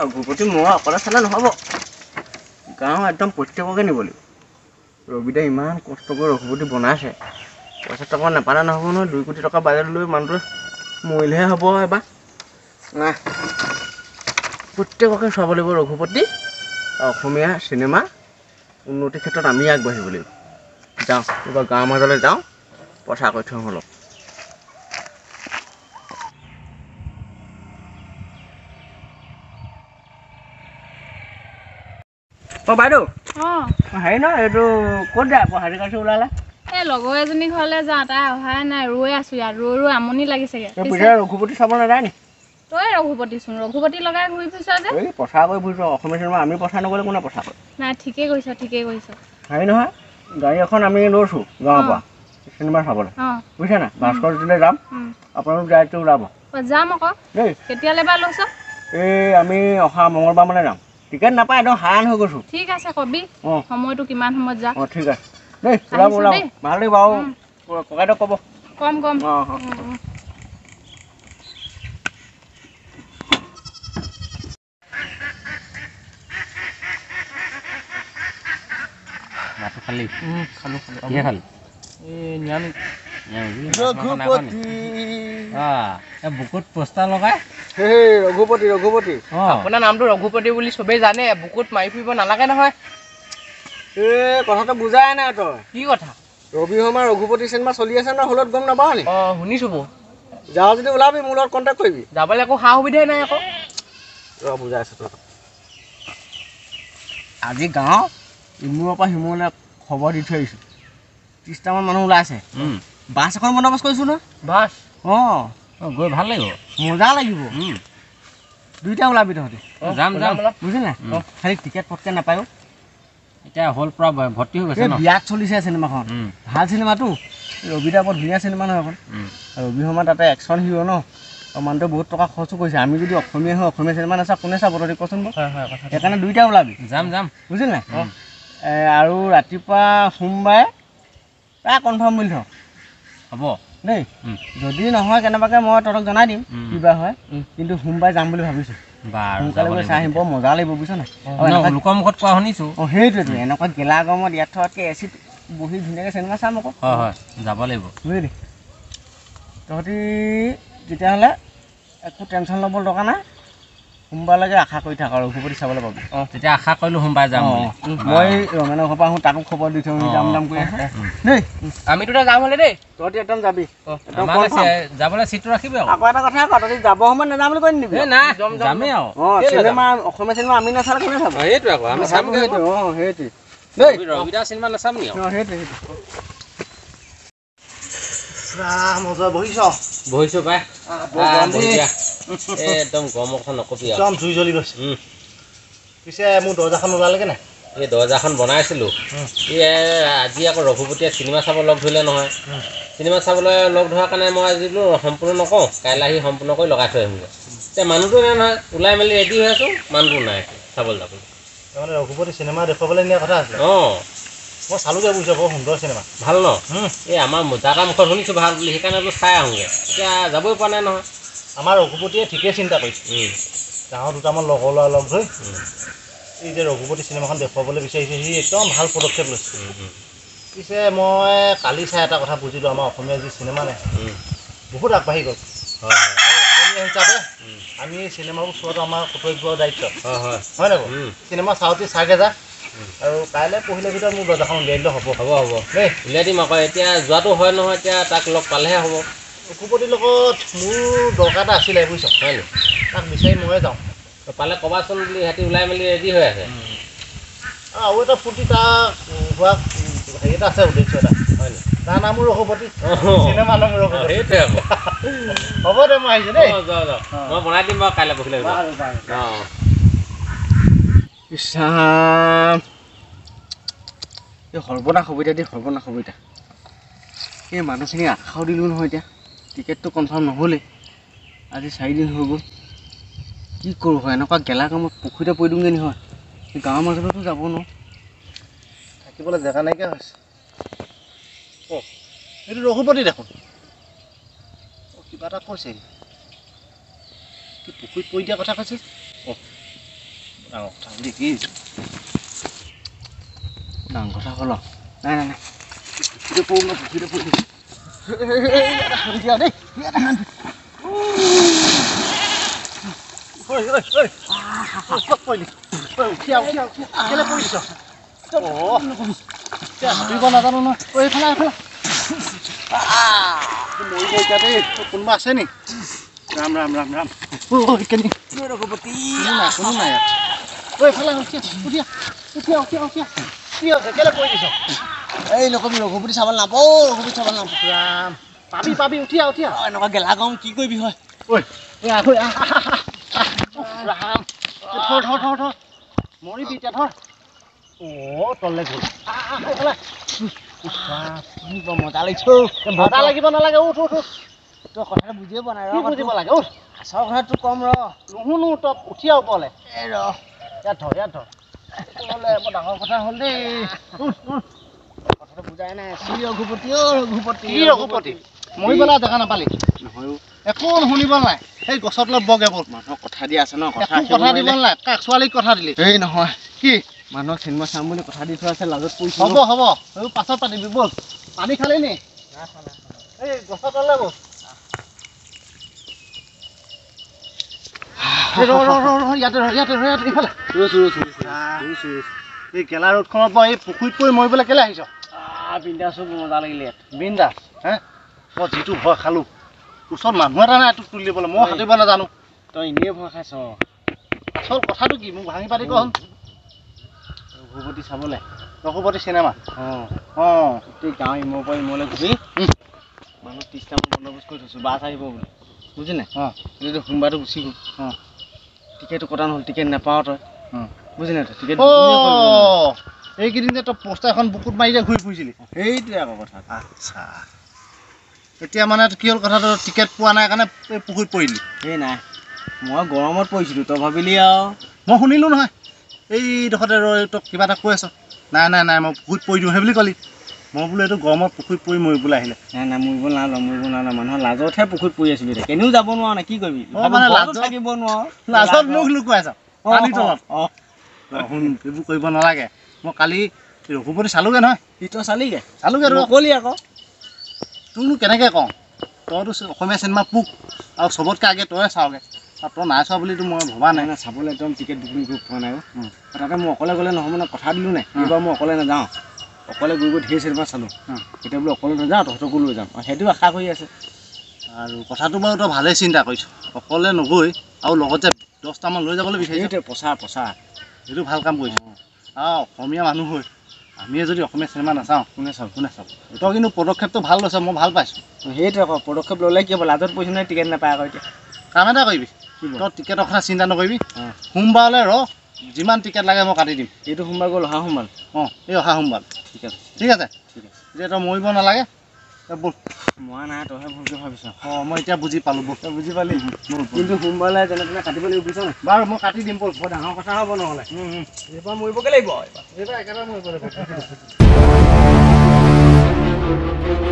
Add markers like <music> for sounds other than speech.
ৰঘুপতি মই অকলে চালে নহ'ব। গাঁও একদম প্ৰত্যেককে নিব লাগিব ৰবিদাই ইমান কষ্ট কৰি ৰঘুপতি বনাইছে। পইচা টকা নাপালে নহ'ব নহয় দুই কোটি টকা বাজেট লৈ মানুহটোৱে মৰিলেহে হ'ব এবাৰ। নাই প্ৰত্যেককে চাব লাগিব ৰঘুপতি। অসমীয়া চিনেমা উন্নতিৰ ক্ষেত্ৰত আমি আগবাঢ়িব লাগিব। যাওঁ এইবাৰ গাঁৱৰ মাজলৈ যাওঁ। প্ৰচাৰ কৰি থওঁ অলপ। অ' বাইদেউ। অঁ। হেৰি নহয় এইটো ক'ত যায় হাজি কাছি ওলালে? এই লগৰ এজনী ঘৰলৈ যাওঁ তাই অহাই নাই ৰৈ আছোঁ ইয়াত ৰৈ ৰৈ আমনি লাগিছেগৈ। পিছে ৰঘুপতি চাব নাযায় নি? তই ৰঘুপতিচোন ৰঘুপতি লগাই ঘূৰি ফুৰিছ যে। এই প্ৰচাৰ কৰি ফুৰিছোঁ অসমীয়া চিনেমা আমি প্ৰচাৰ নকৰিলে কোনে প্ৰচাৰ কৰে নাই ঠিকেই কৰিছ ঠিকেই কৰিছ হেৰি নহয় গাড়ী এখন আমি লৈছোঁ গাঁৱৰ পৰা চিনেমা চাবলৈ। বুজিছে নাই? ভাস্কৰ জ্যোতিলৈ যাম। আপোনালোক যাইটো ওলাব। যাম আকৌ। দেই। কেতিয়ালৈ বা লৈছ? এই আমি অহা মঙলবাৰ মানে যাম। টিকেট নাপায় একদম হাৰান হৈ গৈছোঁ। ঠিক আছে কবি অঁ। সময়টো কিমান সময়ত যা। অঁ ঠিক আছে। দেই ওলাব আহিছোঁ ওলাব। দেই। ভাল দেই বাৰু উম। ককাইদেউক ক'ব। কম কম। অঁ অঁ। উম, উম। ভাতটো খালি। খালোঁ খালোঁ। কিহে খালি? এই নিৰামিষ। ৰঘুপতি। এই বুকুত পোষ্টাৰ লগাই। সেই ৰঘুপতি ৰঘুপতি আপোনাৰ নামটো ৰঘুপতি বুলি চবেই জানে বুকুত মাৰি ফুৰিব নালাগে নহয়। এই কথাটো বুজাই নাই তই। কি কথা? ৰবি শৰ্মা ৰঘুপতি চিনেমা চলি আছে ন? হলত গম নাপাওঁ নি? অঁ শুনিছোঁ বৌ। যাওঁ যদি ওলাবি মোৰ লগত কণ্টেক্ট কৰিবি। যাবলৈ একো সা সুবিধাই নাই আকৌ। ৰ বুজাই আছোঁ তই আজি গাঁও ইমূৰৰ পৰা সিমূৰলৈ খবৰ দি থৈ আহিছোঁ। ত্ৰিছটামান মানুহ ওলাইছে। বাছ এখন বন্দবস্ত কৰিছোঁ ন বাছ? অঁ। অঁ গৈ ভাল লাগিব। মজা লাগিব। দুইটা ওলাবি তহঁতি। যাম যাম। বুজিলি নাই। খালি টিকেট পটকৈ নাপায়ো এতিয়া হ'ল পূৰা ভৰ্তি হৈ গৈছে বিয়াত চলিছে চিনেমাখন। ভাল চিনেমাটো। ৰবিদা বৰ ধুনীয়া চিনেমা নহয়। আৰু ৰবি শৰ্মা তাতে একশ্যন হিৰ' ন? আৰু মানুহটোৱে বহুত টকা খৰচো কৰিছে। আমি যদি অসমীয়া হয় অসমীয়া চিনেমা নাচাওঁ কোনে চাব তহঁতি কচোন বাৰু? হয় হয় কথা সেইকাৰণে দুইটা ওলাবি। যাম যাম। বুজিলি নাই? আৰু ৰাতিপুৱা সোমবাৰে প্ৰায় কনফাৰ্ম বুলি থওঁ। হ'ব। দেই। যদি নহয় কেনেবাকৈ মই তহঁতক জনাই দিম। কিবা হয়। কিন্তু সোমবাৰে যাম বুলি ভাবিছোঁ। বাৰু সোনকালে যাব গৈ লাগিব চাই আহিম বৰ মজা লাগিব বুজিছ নাই? আৰু ন, এনেকুৱা- লোকৰ মুখত কোৱা শুনিছোঁ। অঁ সেইটোৱেতো এনেকুৱা গেলা গৰমত ইয়াত থকাতকৈ এচিত বহি ধুনীয়াকৈ চিনেমা চাম আকৌ। হয় হয় যাব লাগিব। বুজিলি? তহঁতি তেতিয়াহ'লে একো টেনশ্যন ল'ব দৰকাৰ নাই? সোমবাৰলৈকে আশা কৰি থাক আৰু ৰঘুপতি চাবলৈ পাবি। অঁ তেতিয়া আশা কৰিলোঁ সোমবাৰে যাম মই ৰমেনৰ ঘৰৰ পৰা আহোঁ তাকো খবৰ দি থওঁ যাম যাম কৰি আছে দেই। আমিতো এতিয়া যাম হ'লে দেই। তহঁতি একদম যাবি। যাবলৈ চিটটো ৰাখিবি আকৌ এটা কথা আকৌ তহঁতি যাব সময়ত নাযাম বুলি কৈ নিদিবি নাই যামেই আৰু। অঁ চিনেমা অসমীয়া চিনেমা আমি নাচালে কোনে চাব? সেইটোৱে আকৌ আমি চাম সেইটো অঁ সেইটোৱে। দেই। ৰবিদা চিনেমা নাচাম নি অঁ সেইটোৱে সেইটোৱে। মজা বহিছ? বহিছোঁ পাই। একদম গৰমৰ কথা নকবি একদম জুই জ্বলি গৈছে। পিছে মোৰ দৰ্জাখন ওলালেগে নাই? এই দৰ্জাখন বনাইছিলোঁ। এই আজি আকৌ ৰঘুপতিয়ে চিনেমা চাব লগ ধৰিলে নহয়। চিনেমা চাবলৈ লগ ধৰাৰ কাৰণে মই আজি বোলো সম্পূৰ্ণ নকওঁ কাইলৈ আহি সম্পূৰ্ণ কৰি লগাই থৈ আহিমগৈ। এতিয়া মানুহটো নাই নহয় ওলাই মেলি ৰেডি হৈ আছোঁ মানুহটো নাই চাবলৈ যাবলৈ। তাৰমানে ৰঘুপতি চিনেমা দেখুৱাবলৈ নিয়া কথা আছিলে। অঁ। মই চালোগৈ বুজিছ বৰ সুন্দৰ চিনেমা। ভাল ন? এই আমাৰ দাদাৰ মুখত শুনিছোঁ ভাল বুলি সেইকাৰণে বোলো চাই আহোঁগৈ। এতিয়া যাবই পৰা নাই নহয়। আমাৰ ৰঘুপতিয়ে ঠিকেই চিন্তা কৰিছে। গাঁৱৰ দুটামান লগৰ ল'ৰা লগ ধৰি উম, এই যে ৰঘুপতি চিনেমাখন দেখুৱাবলৈ বিচাৰিছে সি একদম ভাল পদক্ষেপ লৈছে। পিছে মই কালি চাই এটা কথা বুজিলোঁ আমাৰ অসমীয়া যি চিনেমা নাই বহুত আগবাঢ়ি গ'ল। অসমীয়া হিচাপে আমি চিনেমাবোৰ চোৱাটো আমাৰ কৰ্তব্য দায়িত্ব। হয় নাই বাৰু চিনেমা চাওঁতে চাগে যা। আৰু কাইলৈ পৰহিলৈ ভিতৰত মোৰ দৰ্জাখন উলিয়াই দিলে হ'ব। হ'ব হ'ব। দেই। উলিয়াই দিম আকৌ। এতিয়া যোৱাটো হয় নহয় এতিয়া তাক লগ পালেহে হ'ব। ৰঘুপতিৰ লগত মোৰ দৰকাৰ এটা আছিলে বুজিছ? হয় নি? তাক বিচাৰি ময়ে যাওঁ। পালে ক'বাচোন বুলি সিহঁতি ওলাই মেলি ৰেডি হৈ আছে। আৰু এটা ফূৰ্তি তাৰ উম, হোৱা হেৰি এটা আছে উদ্দেশ্য এটা হয় নি? তাৰ নামো ৰঘুপতি চিনেমা নাম ৰঘুপতি সেইটোৱে হ'ব দে মই আহিছোঁ দেই। মই বনাই দিম বাৰু কাইলৈ পৰহিলৈ। অঁ ইছাম এই সৰ্বনা সুবিধা দি সৰ্বনা সুবিধা এই মানুহখিনি আশাও দিলোঁ নহয় এতিয়া। টিকেটটো কনফাৰ্ম নহ'লেই। আজি চাৰিদিন হৈ গ'ল। কি কৰোঁ হয় এনেকুৱা গেলা কামত পুখুৰীতে পৰি দিওঁগৈ নহয়। এই গাঁৱৰ মাজলৈতো যাব নোৱাৰোঁ। থাকিবলৈ জেগা নাইকিয়া হৈছে। অঁ এইটো ৰঘুপতি দেখোন। অঁ কিবা এটা কৈছে। কি পুখুৰীত পৰি দিয়া কথা কৈছে? অঁ ডাঙৰ কথা বুলি কি ডাঙৰ কথা হ'ল। নাই নাই নাই। পুখুৰীতে পৰো ন পুখুৰীতে পৰি দিয়া কোনোবা আছে নি ৰাম ৰাম ৰাম ৰাম ঐ ঐ কেনি ৰঘুপতি কোনো নাই কোনো নাই ইয়াত ঐ এইফালে উঠি আহ উঠি আহ উঠি আহ উঠি আহ উঠি আহ কি হৈছে কেলে পৰি দিছ এই নকবি ৰঘুপতি চাব নাপাওঁ ৰঘুপতি চাব নাপাওঁ ৰাম পাবি পাবি উঠি আহ উঠি আহ এনেকুৱা গেলা গৰম কি কৰিবি হয়? ঐ। উফ, ৰাম। এই ধৰ ধৰ ধৰ ধৰ। মৰিবি এতিয়া ধৰ। অ' তললে গ'ল। মজা লাগিছে মজা লাগিব নালাগে উঠ উঠ তই কথাটো বুজিয়ে পোৱা নাই কি বুজিব লাগে উঠ। আচৰ কথাটো কম ৰ। নুশুনো তই উঠি আহ ওপৰলে। এই ৰ। ইয়াত ধৰ ইয়াত ধৰ। বৰ ডাঙৰ কথা হ'ল দেই। বুজাই নাই শ্ৰী ৰঘুপতি অ ৰঘুপতি কি ৰঘুপতি মৰিবলৈ জেগা নাপালি নহয় একো শুনিব নাই সেই গছত লৈ বগে বল মানুহক কথা দিয়া আছে ন কথা একো কথা দিব নাই কাক ছোৱালীক কথা দিলি এই নহয় কি মানুহক চিনেমা চাম বুলি কথা দি থোৱা আছে লাজত পৰিছো হ'ব হ'ব পাছত পাতিবি ব'ল পানী খালি নি এই গছৰ তললৈ ব'ল এই ৰ ৰ ৰ ৰ ইয়াতে ৰ ইয়াতে ৰ ইয়াতে ইফালে এই গেলা ৰ'দখনৰ পৰা এই পুখুৰীত পৰি মৰিবলৈ কেলে আহিছ বিন্দাছো মজা লাগিলে। ইয়াত বিন্দাছ হে? মই যিটো ভয় খালোঁ ওচৰত মানুহ এটা নাই তোক তুলি দিবলৈ মই সাঁতুৰিব নাজানো। তই এনেই ভয় খাইছ? আচল কথাটো কি মোক ভাঙি পাতি কচোন। ৰঘুপতি চাবলৈ। ৰঘুপতি চিনেমা? অঁ। অঁ। গোটেই গাঁও ইমূৰৰ পৰা ইমূৰলৈ ঘূৰি। মানুহ ত্ৰিছটামান বন্দবস্ত কৰি থৈছোঁ বাছ আহিব বুলি। বুজি নাই? অঁ। কিন্তু সোমবাৰটো গুচি গ'ল। অঁ। টিকেটটো কটা নহ'ল টিকেট নাপাওঁ তই। অঁ। বুজি নাই তই? টিকেট এইকেইদিন যে তই পোষ্টাৰ এখন বুকুত মাৰি যে ঘূৰি ফুৰিছিলি। সেইটোৱে আকৌ কথা। আচ্ছা। এতিয়া মানে কি হ'ল কথাটো টিকেট পোৱা নাই কাৰণে পুখুৰীত পৰিলি। এই নাই। মই গৰমত পৰিছিলোঁ তই ভাবিলি আৰু। মই শুনিলোঁ নহয়। এইডোখৰতে ৰৈ তই কিবা এটা কৈ আছ। নাই নাই নাই মই পুখুৰীত পৰি দিওঁ সেই বুলি ক'লি। মই বোলো এইটো গৰমত পুখুৰীত পৰি মৰিবলৈ আহিলে। নাই নাই মৰিব নালাগে মৰিব নালাগে। মানুহৰ লাজতহে পুখুৰীত পৰি আছিলোঁ এতিয়া। কেনিও যাব নোৱাৰো নে কি কৰিবি? লাজত- থাকিব নোৱাৰো। লাজত মোক লুকুৱাই অ, পানীৰ তলত। অ, এইবোৰ কৰিব নালাগে। মই কালি ৰঘুপতি চালোগৈ নহয়। তই চালিগে? চালোগৈ ৰ। নকলি আকৌ। তোৰনো কেনেকৈ কওঁ? তইতো অসমীয়া চিনেমা পোক। আৰু চবতকৈ আগে তয়ে চাওঁগৈ। আৰু তই নাই চোৱা বুলিতো মই ভবা নাই। নাই চাবলৈ একদম টিকেট বুকিং কৰি পোৱা নাই। উম। তাতে মই অকলে গ'লে নহ'ব ন কথা দিলোঁ নাই। এইবাৰ মই অকলে নাযাওঁ। অকলে গৈ গৈ ধেৰ চিনেমা চালোঁ। এতিয়া বোলো অকলে নাযাওঁ তহঁতকো লৈ যাম। আৰু সেইটো আশা কৰি আছে। আৰু কথাটো বাৰু তই ভালেই চিন্তা কৰিছ। অকলে নগৈ আৰু লগত দহটামান লৈ যাবলৈ বিচাৰিছ। প্ৰচাৰ প্ৰচাৰ সেইটো ভাল কাম কৰিছ। আৰু অসমীয়া মানুহ হৈ আমিয়ে যদি অসমীয়া চিনেমা নাচাওঁ কোনে চাব? কোনে চাব? তই কিন্তু পদক্ষেপটো ভাল লৈছ মই ভাল পাইছোঁ। সেইটোৱে আকৌ পদক্ষেপ ল'লে কি হ'ব? লাজত পৰিছোঁ নহয় টিকেট নাপায় আকৌ এতিয়া। কাম এটা কৰিবি? তই টিকেটৰ কথা চিন্তা নকৰিবি। সোমবাৰলৈ ৰ যিমান টিকেট লাগে মই কাটি দিম। এইটো সোমবাৰ গ'ল অহা সোমবাৰ। অঁ এই অহা সোমবাৰ। ঠিক আছে। ঠিক আছে। ঠিক আছে। এতিয়া তই মৰিব নালাগে ব'ল। মই নাই তই বুজি ভাবিছ। অঁ মই এতিয়া বুজি পালোঁ পালো বুজি পালি? কিন্তু সোমবাৰলৈ যেনে তেনে কাটিব লাগিব বুজিছ নাই? বাৰু মই কাটি দিম বল। বৰ ডাঙৰ কথা হ'ব নহ'লে। এইবাৰ মৰিবগে লাগিব এইবাৰ একেবাৰে মৰিব লাগিব। <laughs>